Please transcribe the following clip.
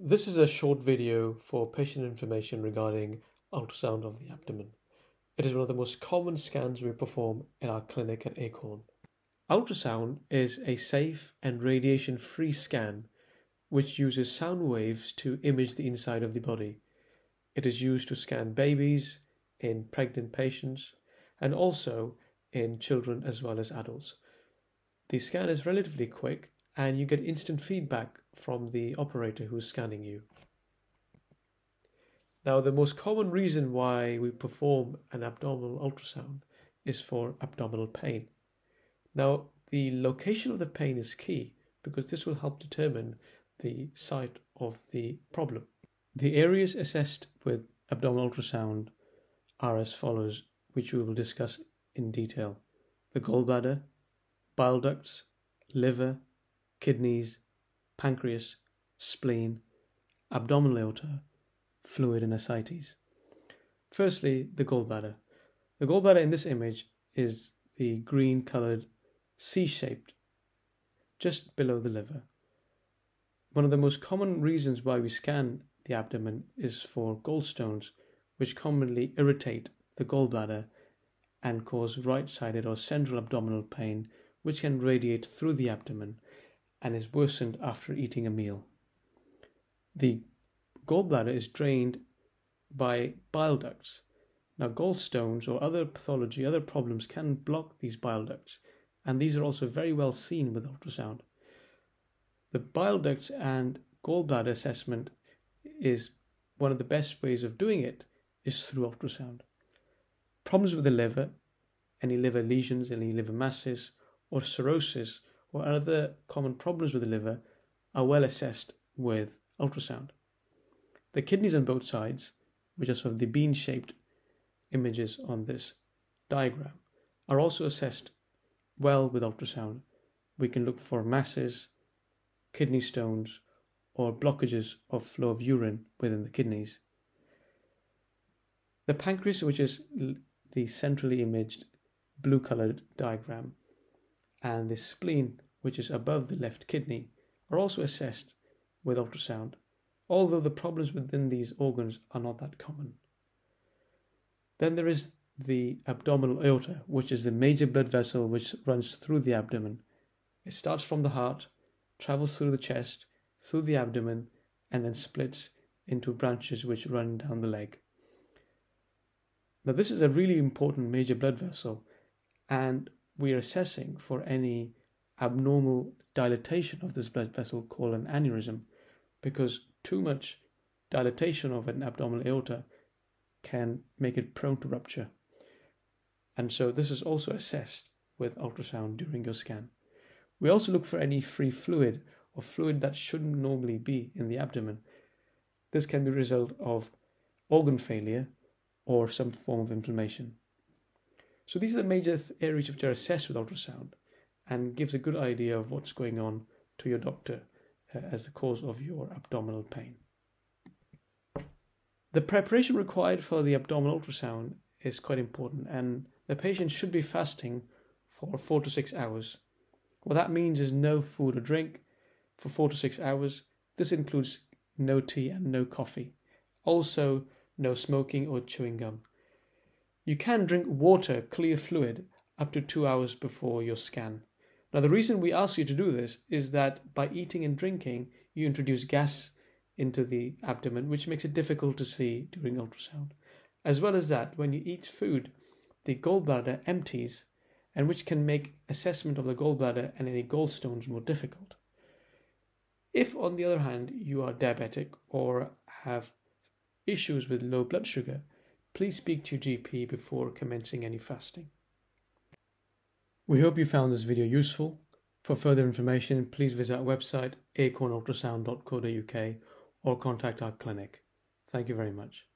This is a short video for patient information regarding ultrasound of the abdomen. It is one of the most common scans we perform in our clinic at Acorn. Ultrasound is a safe and radiation free scan which uses sound waves to image the inside of the body. It is used to scan babies, in pregnant patients, and also in children as well as adults. The scan is relatively quick and you get instant feedback from the operator who's scanning you. Now, the most common reason why we perform an abdominal ultrasound is for abdominal pain. Now, the location of the pain is key because this will help determine the site of the problem. The areas assessed with abdominal ultrasound are as follows, which we will discuss in detail the gallbladder, bile ducts, liver, kidneys, pancreas, spleen, abdominal aorta, fluid and ascites. Firstly, the gallbladder. The gallbladder in this image is the green colored C shaped just below the liver. One of the most common reasons why we scan the abdomen is for gallstones, which commonly irritate the gallbladder and cause right sided or central abdominal pain, which can radiate through the abdomen and is worsened after eating a meal. The gallbladder is drained by bile ducts. Now, gallstones or other pathology, other problems can block these bile ducts, and these are also very well seen with ultrasound. The bile ducts and gallbladder assessment is one of the best ways of doing it is through ultrasound. Problems with the liver, any liver lesions, any liver masses, or cirrhosis or other common problems with the liver are well assessed with ultrasound. The kidneys on both sides, which are sort of the bean shaped images on this diagram, are also assessed well with ultrasound. We can look for masses, kidney stones, or blockages of flow of urine within the kidneys. The pancreas, which is the centrally imaged blue colored diagram, and the spleen, which is above the left kidney, are also assessed with ultrasound, although the problems within these organs are not that common. Then there is the abdominal aorta, which is the major blood vessel which runs through the abdomen. It starts from the heart, travels through the chest, through the abdomen, and then splits into branches which run down the leg. Now, this is a really important major blood vessel, and we are assessing for any abnormal dilatation of this blood vessel called an aneurysm because too much dilatation of an abdominal aorta can make it prone to rupture. And so this is also assessed with ultrasound during your scan. We also look for any free fluid or fluid that shouldn't normally be in the abdomen. This can be a result of organ failure or some form of inflammation. So these are the major th- areas which are assessed with ultrasound and gives a good idea of what's going on to your doctor uh, as the cause of your abdominal pain. The preparation required for the abdominal ultrasound is quite important, and the patient should be fasting for four to six hours. What that means is no food or drink for four to six hours. This includes no tea and no coffee. Also, no smoking or chewing gum. You can drink water, clear fluid, up to two hours before your scan. Now, the reason we ask you to do this is that by eating and drinking, you introduce gas into the abdomen, which makes it difficult to see during ultrasound. As well as that, when you eat food, the gallbladder empties, and which can make assessment of the gallbladder and any gallstones more difficult. If, on the other hand, you are diabetic or have issues with low blood sugar, please speak to your GP before commencing any fasting. We hope you found this video useful. For further information, please visit our website acornultrasound.co.uk or contact our clinic. Thank you very much.